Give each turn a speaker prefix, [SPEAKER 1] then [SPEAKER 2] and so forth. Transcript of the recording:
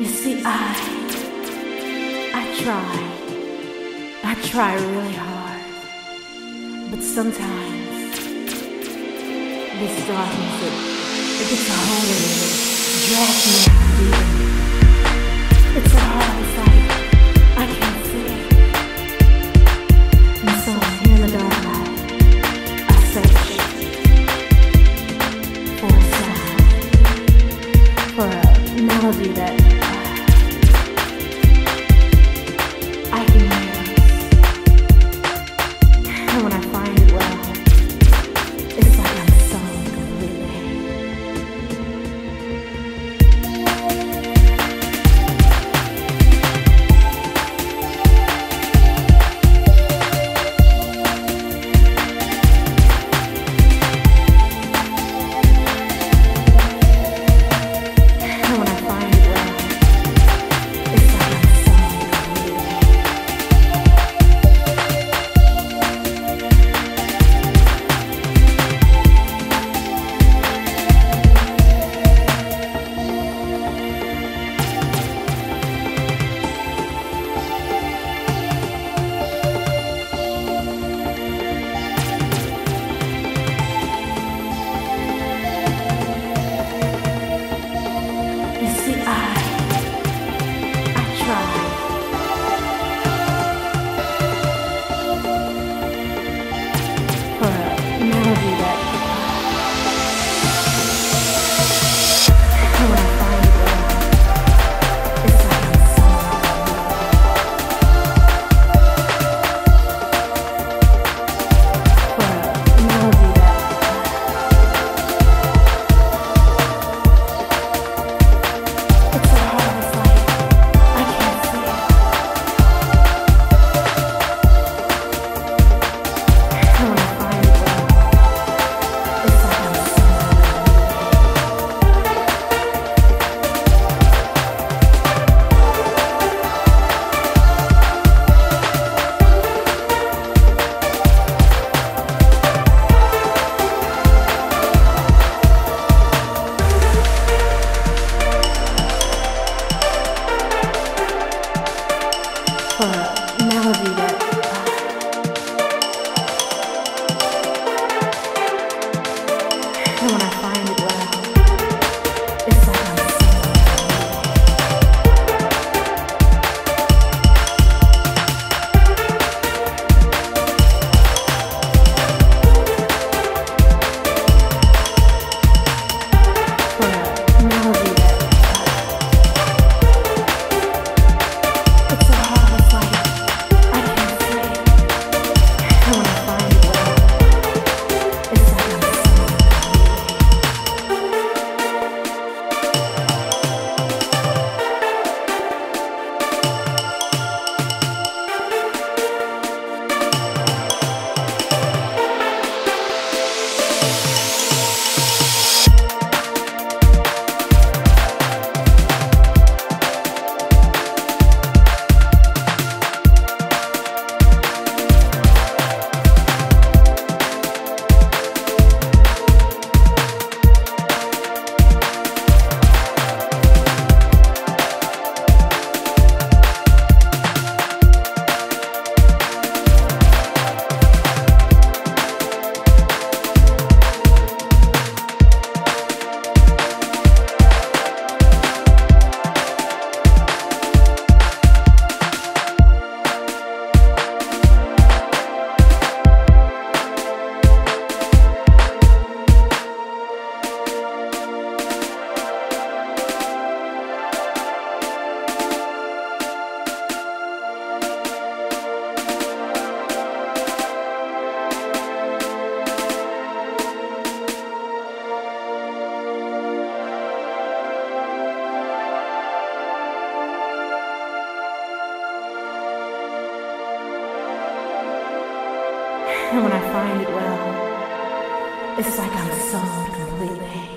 [SPEAKER 1] You see, I, I try, I try really hard, but sometimes this darkness it, it gets a hold of me, drags me out deep. It's a hard sight, I can't see it, and so here in the dark night, I search for a melody that. And when I find it well, it's like I'm sold completely.